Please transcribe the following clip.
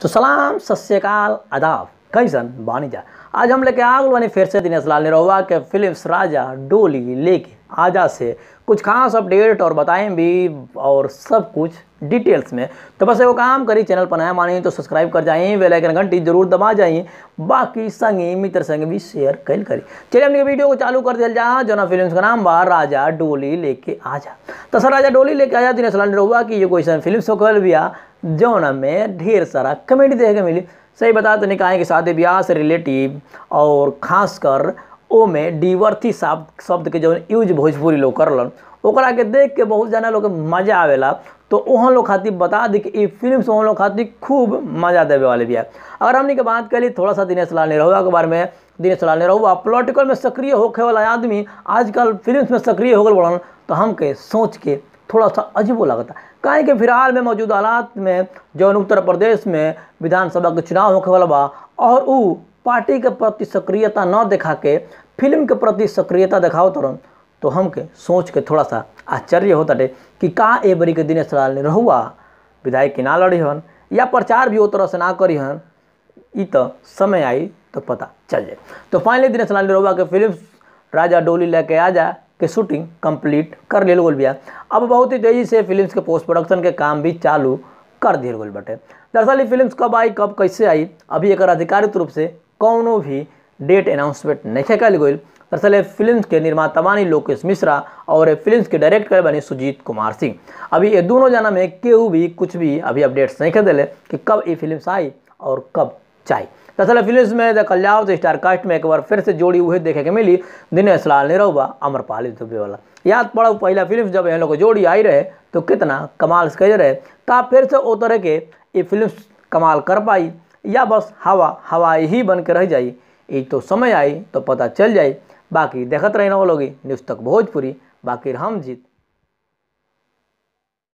तो सलाम सत श्रीकाल आदाब। कैसन? बानी जा आज हम लेके आगल बानी फिर से दिनेश लाल निरहुआ के फिल्म्स राजा डोली लेके आजा से कुछ खास अपडेट और बताएँ भी और सब कुछ डिटेल्स में। तो बस एगो काम करी चैनल पर नया मानी तो सब्सक्राइब कर जाइए बेल आइकन घंटी ज़रूर दबा जाइए बाकी संगी, मित्र संग भी शेयर कैल करी चलिए हमने वीडियो को चालू कर दिया जा जो ना फ़िल्म का नाम बा राजा डोली लेके आजा। तो सर, राजा डोली लेके आजा दिनेश लाल निरहुआ की, ये ऐसा फ़िल्म से कहल बिया जौना में ढेर सारा कमेडी देखने मिली। सही बता तो निकाय के शादी ब्याह से रिलेटिव और खासकर ओ में डिवर्थी शब्द शब्द के जौन यूज़ भोजपुरी लोग करलन ओकरा के देख के बहुत जना लोग मज़ा आवेला। तो वहाँ लोग खातिर बता दी कि ये फ़िल्म से वहाँ लोग खातिर खूब मज़ा देवे वाले भी है। अगर हमने के बात करी थोड़ा सा दिनेश लाल निरहुआ के बारे में, दिनेश लाल निरहुआ पॉलिटिकल में सक्रिय होखे वाला आदमी आजकल फ़िल्म में सक्रिय हो गए बढ़न तो हमके सोच के थोड़ा सा अजीबो लगता। काहे कि फ़िलहाल में मौजूद हालात में जौन उत्तर प्रदेश में विधानसभा के चुनाव होखे वाला बा, और उ पार्टी के प्रति सक्रियता न दिखा के फ़िल्म के प्रति सक्रियता दिखाओ तरन तो हमके सोच के थोड़ा सा आश्चर्य होता है कि का ए बरी के दिनेश लाल निरहुआ विधायक के ना लड़ी हन, या प्रचार भी वो तरह से ना करी हन, ई तो समय आई तो पता चल जाए। तो फाइनली दिनेश लाल निरहुआ के फ़िल्म राजा डोली लेके आ जा के शूटिंग कंप्लीट कर लेल गोल बिया। अब बहुत ही तेज़ी से फिल्म्स के पोस्ट प्रोडक्शन के काम भी चालू कर दिए गोल बटे। दरअसल फिल्म्स कब आई, कब कैसे आई, अभी एक आधिकारिक रूप से कौनो भी डेट अनाउंसमेंट नहीं कल गई दरअसल फ़िल्म के निर्माता बानी लोकेश मिश्रा और फ़िल्म के डायरेक्ट करे बनी सुजीत कुमार सिंह। अभी ये दोनों जना में केहू भी कुछ भी अभी अपडेट्स नहीं कर दिले कि कब ये फ़िल्म आई और कब चाहिए दरअसल फ़िल्म में देखल जाओ तो स्टार कास्ट में एक बार फिर से जोड़ी हुई देखे के मिली दिनेश लाल निरहुआ अमरपाली दुबे वाला याद पड़ा पहला फ़िल्म जब यहाँ लोग जोड़ी आई रहे तो कितना कमाल से रहे, ता फिर से वो तरह के ये फ़िल्म कमाल कर पाई, या बस हवा हवा ही बन के रह जाई। ये तो समय आई तो पता चल जाए बाकी देखत रहे ना वो लोग न्यूज़ तक भोजपुरी, बाकी हम जीत